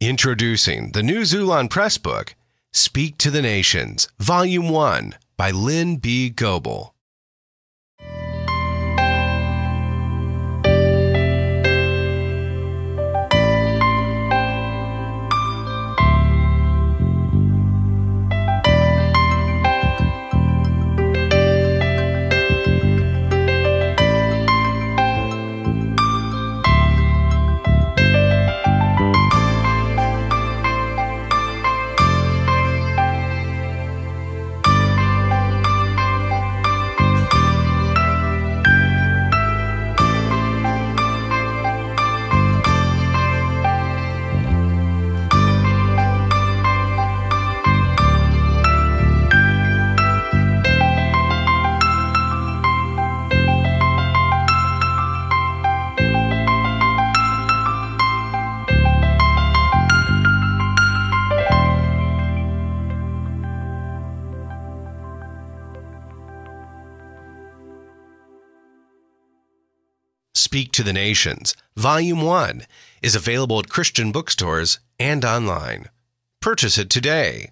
Introducing the new Xulon Press book, Speak to the Nations, Volume 1 by Lynn B. Goebel. Speak to the Nations, Volume 1, is available at Christian bookstores and online. Purchase it today.